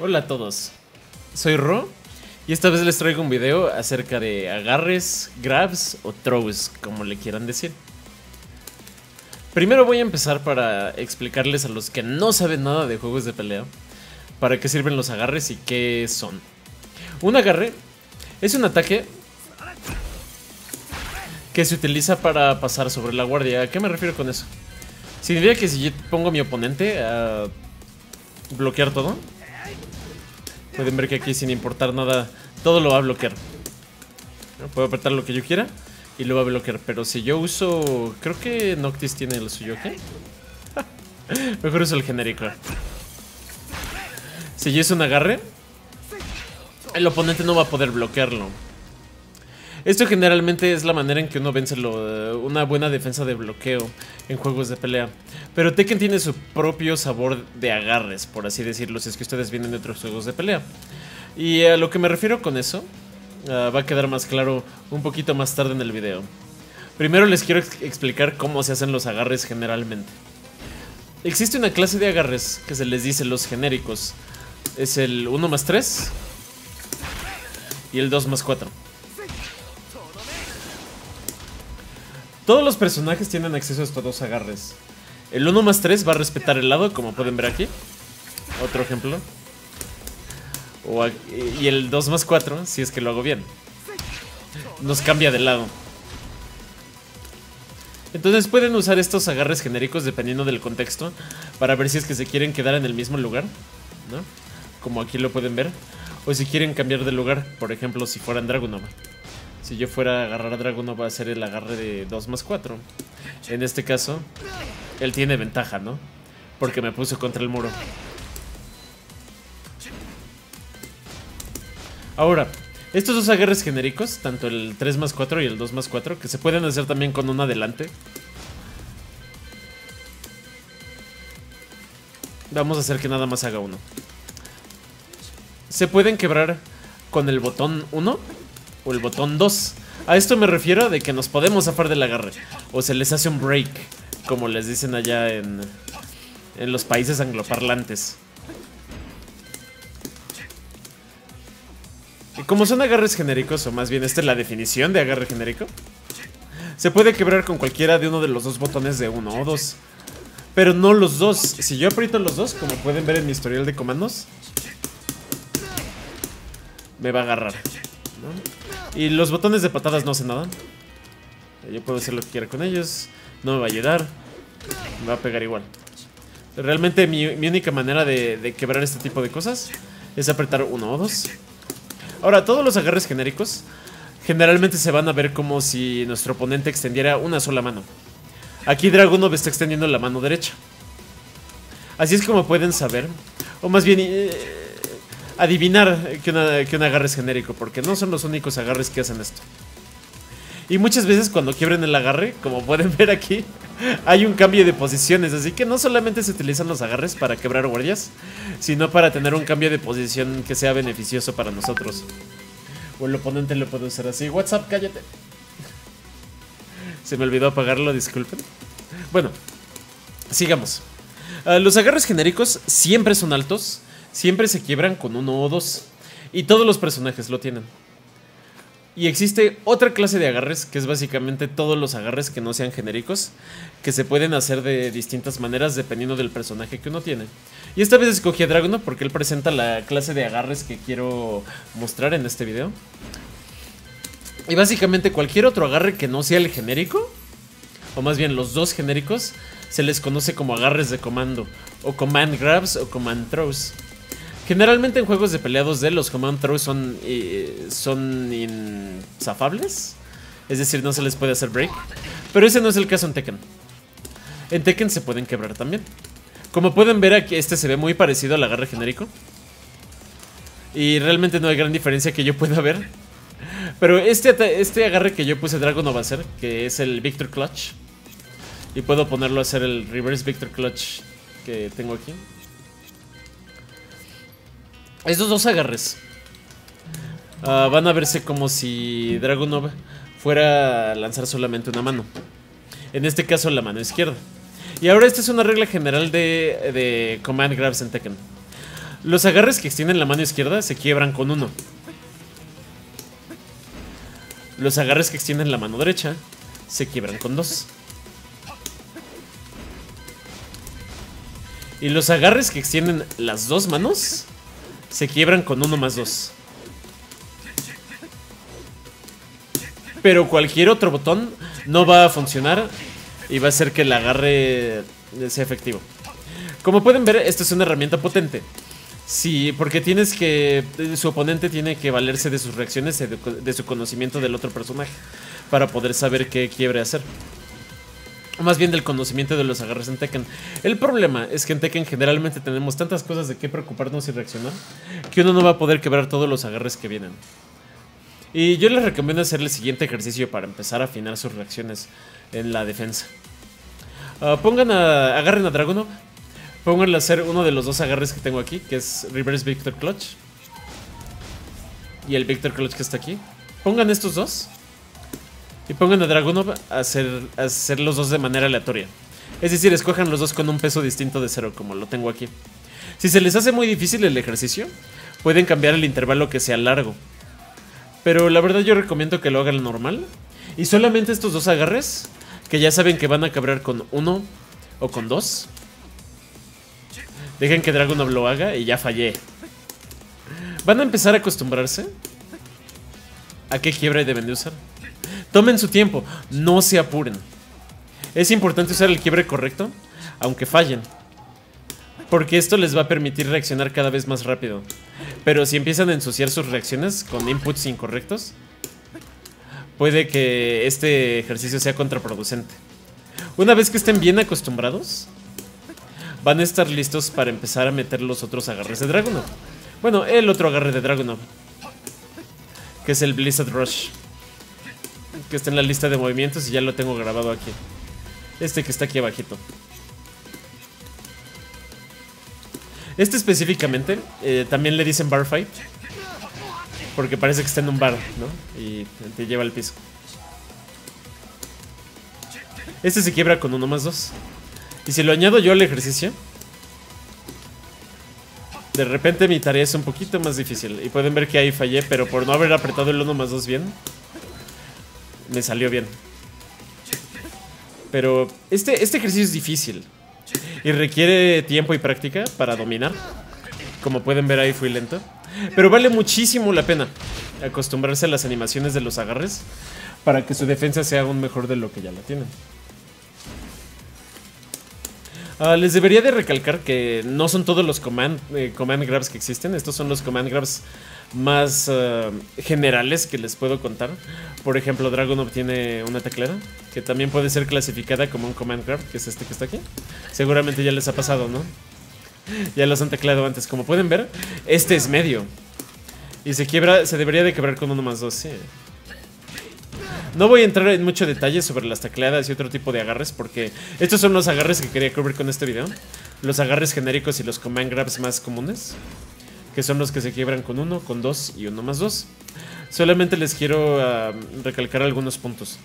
Hola a todos, soy Ro y esta vez les traigo un video acerca de agarres, grabs o throws, como le quieran decir. Primero voy a empezar para explicarles a los que no saben nada de juegos de pelea para qué sirven los agarres y qué son. Un agarre es un ataque que se utiliza para pasar sobre la guardia. ¿A qué me refiero con eso? Significa que si yo pongo a mi oponente a bloquear todo, Pueden ver que aquí sin importar nada, todo lo va a bloquear. Puedo apretar lo que yo quiera y lo va a bloquear. Pero si yo uso... Creo que Noctis tiene el suyo, ¿qué? Mejor uso el genérico. Si yo uso un agarre, el oponente no va a poder bloquearlo. Esto generalmente es la manera en que uno vence lo, una buena defensa de bloqueo en juegos de pelea. Pero Tekken tiene su propio sabor de agarres, por así decirlo, si es que ustedes vienen de otros juegos de pelea. Y a lo que me refiero con eso, uh, va a quedar más claro un poquito más tarde en el video. Primero les quiero ex explicar cómo se hacen los agarres generalmente. Existe una clase de agarres que se les dice los genéricos. Es el 1 más 3 y el 2 más 4. Todos los personajes tienen acceso a estos dos agarres. El 1 más 3 va a respetar el lado, como pueden ver aquí. Otro ejemplo. y el 2 más 4, si es que lo hago bien. Nos cambia de lado. Entonces pueden usar estos agarres genéricos dependiendo del contexto para ver si es que se quieren quedar en el mismo lugar, ¿no? Como aquí lo pueden ver. O si quieren cambiar de lugar, por ejemplo, si fueran Dragunova. Si yo fuera a agarrar a Dragunova va a ser el agarre de 2 más 4. En este caso, él tiene ventaja, ¿no? Porque me puso contra el muro. Ahora, estos dos agarres genéricos, tanto el 3 más 4 y el 2 más 4, que se pueden hacer también con un adelante. Vamos a hacer que nada más haga uno. Se pueden quebrar con el botón 1 o el botón 2. A esto me refiero de que nos podemos zafar del agarre. O se les hace un break, como les dicen allá en, en los países angloparlantes. Y como son agarres genéricos, o más bien esta es la definición de agarre genérico, se puede quebrar con cualquiera de uno de los dos botones de uno o dos. Pero no los dos. Si yo aprieto los dos, como pueden ver en mi historial de comandos, me va a agarrar. Y los botones de patadas no hacen nada. Yo puedo hacer lo que quiera con ellos. No me va a ayudar. Me va a pegar igual. Realmente mi, única manera de, quebrar este tipo de cosas es apretar uno o dos. Ahora, todos los agarres genéricos generalmente se van a ver como si nuestro oponente extendiera una sola mano. Aquí Dragunov está extendiendo la mano derecha. Así es como pueden saber, o más bien eh, adivinar que, un agarre es genérico, porque no son los únicos agarres que hacen esto. Y muchas veces cuando quiebren el agarre, como pueden ver aquí, hay un cambio de posiciones. Así que no solamente se utilizan los agarres para quebrar guardias, sino para tener un cambio de posición que sea beneficioso para nosotros. O el oponente lo puede usar así. WhatsApp, cállate. Se me olvidó apagarlo, disculpen. Bueno, sigamos. Ah, los agarres genéricos siempre son altos siempre se quiebran con uno o dos. Y todos los personajes lo tienen. Y existe otra clase de agarres, que es básicamente todos los agarres que no sean genéricos, que se pueden hacer de distintas maneras dependiendo del personaje que uno tiene. Y esta vez escogí a Dragono porque él presenta la clase de agarres que quiero mostrar en este video. Y básicamente cualquier otro agarre que no sea el genérico, o más bien los dos genéricos, se les conoce como agarres de comando, o command grabs o command throws. Generalmente en juegos de peleados de los command throws son, eh, son inzafables. Es decir, no se les puede hacer break. Pero ese no es el caso en Tekken. En Tekken se pueden quebrar también. Como pueden ver aquí, este se ve muy parecido al agarre genérico. Y realmente no hay gran diferencia que yo pueda ver. Pero este, este agarre que yo puse Dragon no va a ser, que es el Victor Clutch. Y puedo ponerlo a hacer el Reverse Victor Clutch que tengo aquí. Estos dos agarres ah, van a verse como si Dragunov fuera a lanzar solamente una mano. En este caso la mano izquierda. Y ahora esta es una regla general de, de Command Grabs en Tekken. Los agarres que extienden la mano izquierda se quiebran con uno. Los agarres que extienden la mano derecha se quiebran con dos. Y los agarres que extienden las dos manos se quiebran con uno más dos. Pero cualquier otro botón no va a funcionar y va a hacer que el agarre sea efectivo. Como pueden ver, esta es una herramienta potente. Sí, porque tienes que. Su oponente tiene que valerse de sus reacciones, de, su conocimiento del otro personaje, para poder saber qué quiebre hacer. Más bien del conocimiento de los agarres en Tekken. El problema es que en Tekken generalmente tenemos tantas cosas de qué preocuparnos y reaccionar que uno no va a poder quebrar todos los agarres que vienen. Y yo les recomiendo hacer el siguiente ejercicio para empezar a afinar sus reacciones en la defensa. Ah, pongan a. agarren a Dragunov Pónganle a hacer uno de los dos agarres que tengo aquí, que es Reverse Victor Clutch. Y el Victor Clutch que está aquí. Pongan estos dos. Y pongan a Dragunov a hacer, a hacer los dos de manera aleatoria. Es decir, escojan los dos con un peso distinto de cero, como lo tengo aquí. Si se les hace muy difícil el ejercicio, pueden cambiar el intervalo que sea largo. Pero la verdad yo recomiendo que lo hagan normal. Y solamente estos dos agarres, que ya saben que van a cabrar con uno o con dos. Dejen que Dragunov lo haga y ya fallé. Van a empezar a acostumbrarse a qué quiebre deben de usar. Tomen su tiempo, no se apuren. Es importante usar el quiebre correcto, aunque fallen. Porque esto les va a permitir reaccionar cada vez más rápido. Pero si empiezan a ensuciar sus reacciones con inputs incorrectos, puede que este ejercicio sea contraproducente. Una vez que estén bien acostumbrados, van a estar listos para empezar a meter los otros agarres de Dragunov. Bueno, el otro agarre de Dragunov. Que es el Blizzard Rush. Que está en la lista de movimientos y ya lo tengo grabado aquí. Este que está aquí abajito. Este específicamente, eh, también le dicen bar fight. Porque parece que está en un bar, ¿no? Y te lleva al piso. Este se quiebra con uno más dos. Y si lo añado yo al ejercicio, de repente mi tarea es un poquito más difícil. Y pueden ver que ahí fallé, pero por no haber apretado el 1 más 2 bien, me salió bien. Pero este, este ejercicio es difícil. Y requiere tiempo y práctica para dominar. Como pueden ver ahí fui lento. Pero vale muchísimo la pena acostumbrarse a las animaciones de los agarres para que su defensa sea aún mejor de lo que ya la tienen. Ah, les debería de recalcar que no son todos los command, eh, command grabs que existen. Estos son los command grabs más ah, generales que les puedo contar. Por ejemplo, Dragon obtiene una teclera que también puede ser clasificada como un command grab, que es este que está aquí. Seguramente ya les ha pasado, ¿no? Ya los han teclado antes. Como pueden ver, este es medio. Y se quiebra, se debería de quebrar con uno más dos, sí. No voy a entrar en mucho detalle sobre las tacleadas y otro tipo de agarres porque estos son los agarres que quería cubrir con este video. Los agarres genéricos y los command grabs más comunes. Que son los que se quiebran con uno, con dos y uno más dos. Solamente les quiero recalcar algunos puntos.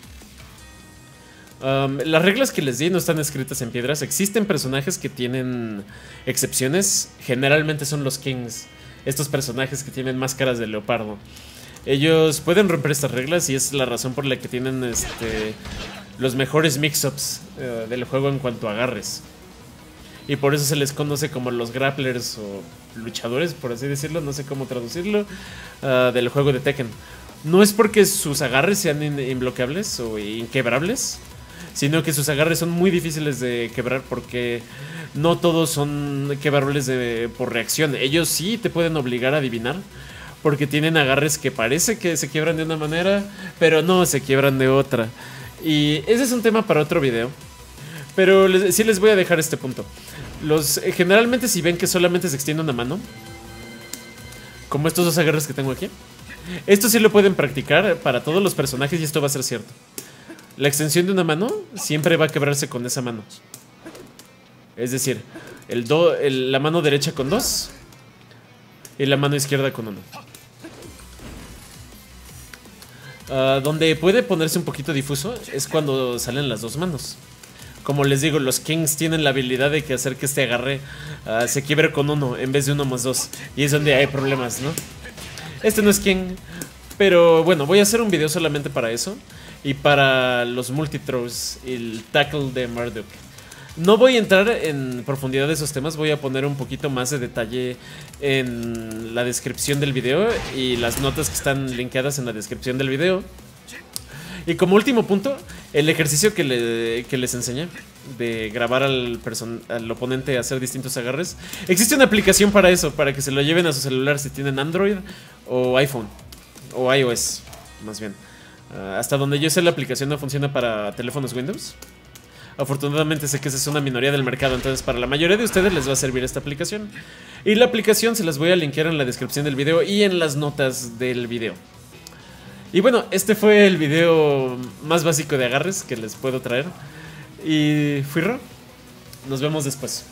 las reglas que les di no están escritas en piedras. Existen personajes que tienen excepciones. Generalmente son los kings. Estos personajes que tienen máscaras de leopardo. Ellos pueden romper estas reglas y es la razón por la que tienen este, los mejores mix-ups eh, del juego en cuanto a agarres. Y por eso se les conoce como los grapplers o luchadores, por así decirlo, no sé cómo traducirlo, ah, del juego de Tekken. No es porque sus agarres sean imbloqueables o inquebrables, sino que sus agarres son muy difíciles de quebrar porque no todos son quebrables por reacción. Ellos sí te pueden obligar a adivinar, porque tienen agarres que parece que se quiebran de una manera, pero no, se quiebran de otra. Y ese es un tema para otro video. Pero sí les voy a dejar este punto. Los, eh, generalmente si ven que solamente se extiende una mano, como estos dos agarres que tengo aquí, esto sí lo pueden practicar para todos los personajes y esto va a ser cierto. La extensión de una mano siempre va a quebrarse con esa mano. Es decir, la mano derecha con dos y la mano izquierda con uno. Ah, donde puede ponerse un poquito difuso es cuando salen las dos manos. Como les digo, los Kings tienen la habilidad de que hacer que este agarre ah, se quiebre con uno en vez de uno más dos. Y es donde hay problemas, ¿no? Este no es King, pero bueno, voy a hacer un video solamente para eso. Y para los multithrows y el tackle de Marduk. No voy a entrar en profundidad de esos temas, voy a poner un poquito más de detalle en la descripción del video y las notas que están linkeadas en la descripción del video. Y como último punto, el ejercicio que, les enseñé de grabar al, al oponente a hacer distintos agarres. Existe una aplicación para eso, para que se lo lleven a su celular si tienen Android o iPhone o iOS, más bien. Ah, hasta donde yo sé la aplicación no funciona para teléfonos Windows. Afortunadamente sé que esa es una minoría del mercado, entonces para la mayoría de ustedes les va a servir esta aplicación. Y la aplicación se las voy a linkear en la descripción del video y en las notas del video. Y bueno, este fue el video más básico de agarres que les puedo traer. Y fui Nos vemos después.